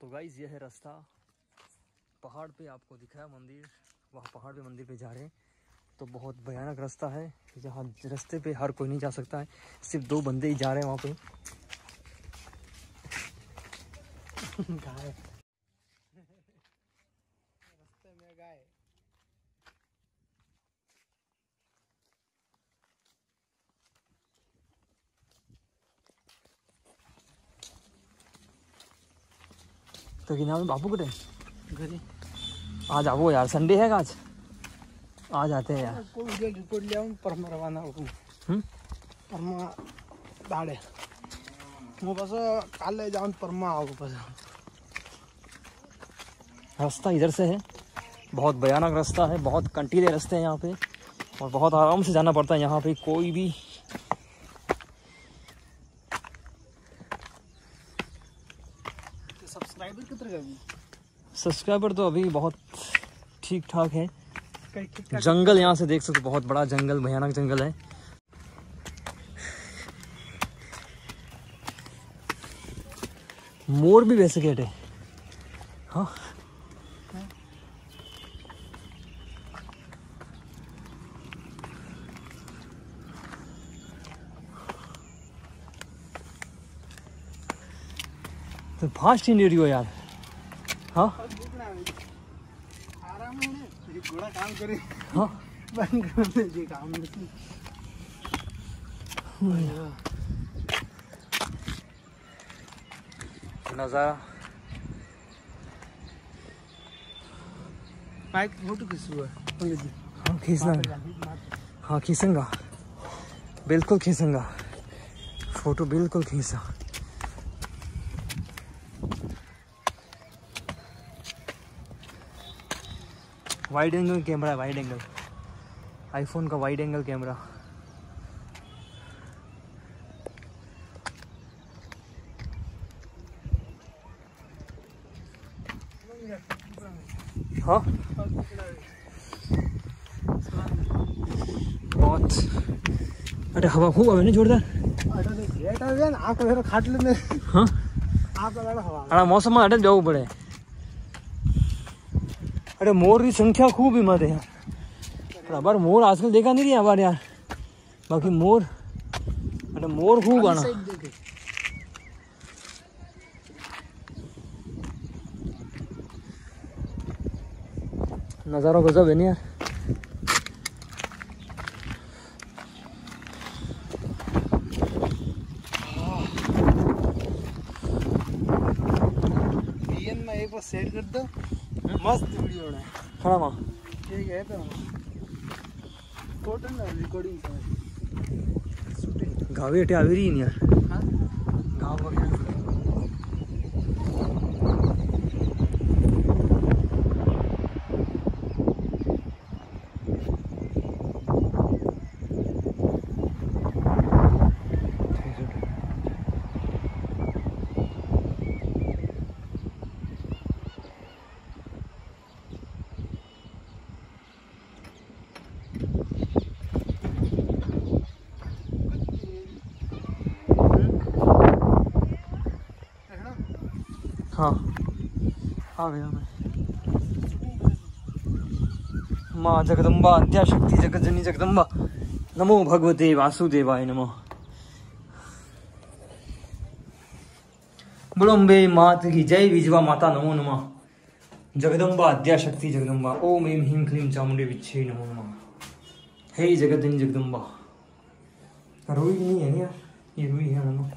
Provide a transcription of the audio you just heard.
तो गाइज़ यह है रास्ता। पहाड़ पे आपको दिख रहा है मंदिर। वहाँ पहाड़ पे मंदिर पे जा रहे हैं। तो बहुत भयानक रास्ता है। जहाँ रास्ते पे हर कोई नहीं जा सकता है। सिर्फ़ दो बंदे ही जा रहे हैं वहाँ पे। तो कि नाम बापू कटे घरी। आज आओ यार संडे है आज? आज आते हैं यार। रिपोर्ट परमा रवाना होतो हम्म? परमा दाडे। मग कसं काल जाऊन परमा आहो कसं रास्ता इधर से है। बहुत भयानक रास्ता है बहुत कंटीले रास्ते हैं यहाँ पे। और बहुत आराम से जाना पड़ता है यहाँ पे कोई भी सब्सक्राइबर तो अभी बहुत ठीक ठाक है जंगल यहाँ से देख सकते बहुत बड़ा जंगल भयानक जंगल है। मोर भी वैसे कहते है। हाँ। तो फास्ट हो यार हाँ आराम आहे ना घोडा काम करे हाँ बंद करणे जे। काम नज़ारा बाइक फ़ोटो खिचू हाँ। खींचना हाँ खींचूँगा। बिल्कुल खींचूँगा। फ़ोटो बिल्कुल खींचा। वाइड एंगल कैमरा है वाइड एंगल आईफोन का वाइड एंगल कैमरा हाँ बहुत अरे हवा खूब हवे ना जोरदार લેટ આવે ને આ કલર ખાટલે ને हाँ આ કલર હવા આ મોસમમાં અડે જવું પડે अरे मोर की संख्या खूब ही मत है यार। बराबर मोर आजकल देखा नहीं दिया हमारे यार। बाकी मोर अरे मोर खूब आना नज़ारा गजब है नहीं यार। सेट कर दो। मस्त। वीडियो है हाँ माँ ठीक है तो टोटल रिकॉर्डिंग गाँव अटे आवी रही नहीं हाँ? गाँव वगैरह हाँ। आ गया मैं। माँ जगदम्बा अद्याशक्ति जगज्जनी जगदम्बा। नमो भगवते वासुदेवाय नमः। बुलम्बे मात की जय विजवा माता नमो नमः। जगदम्बा अद्याशक्ति जगदम्बा। ओम एम ह्रीं क्लीं चामुंडे विच्छे नमो नमः। हे जगज्जनी जगदम्बा। रुई नहीं है यार, ये रुई है मनो